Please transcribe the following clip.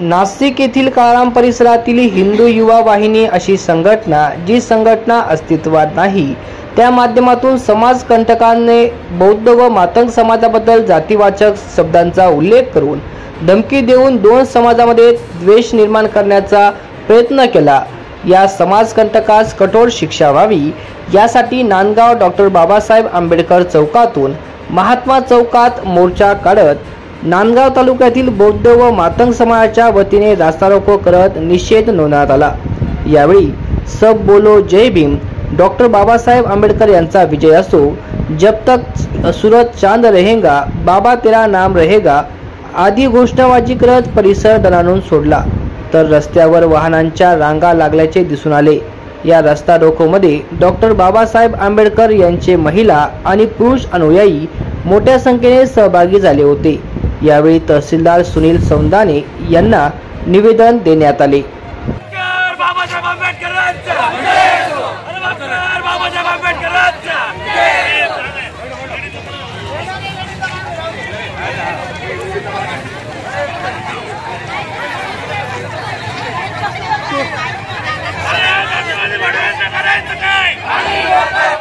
नाशिक येथील काळाम परिसरातील हिंदू युवा वाहिनी अशी संघटना जी संघटना अस्तित्वात नाही त्या माध्यमातून समाजकंटकांनी बौद्ध व मातंग समाजाबद्दल जातीवाचक शब्दांचा उल्लेख करून धमकी देऊन दोन समाजामध्ये द्वेष निर्माण करण्याचा प्रयत्न केला. या समाजकंटकास कठोर शिक्षा व्हावी यासाठी नांदगाव डॉक्टर बाबासाहेब आंबेडकर चौकातून महात्मा चौकात मोर्चा काढत नांदगाव तालुक्यातील बौद्ध व मातंग समाजाच्या वतीने रास्तारोको करत निषेध नोंदवण्यात आला. यावेळी सब बोलो जय भीम डॉक्टर बाबासाहेब आंबेडकर यांचा विजय असो जब तक सूरज चांद रहेगा बाबा तेरा नाम रहेगा आदी घोषणाबाजी करत परिसर दणाणून सोडला. तर रस्त्यावर वाहनांच्या रांगा लागल्याचे दिसून आले. या रस्ता रोखोमध्ये डॉक्टर बाबासाहेब आंबेडकर यांचे महिला आणि पुरुष अनुयायी मोठ्या संख्येने सहभागी झाले होते. यावेळी तहसीलदार सुनील सौंदाने यांना निवेदन देण्यात आले